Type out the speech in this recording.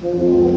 Oh.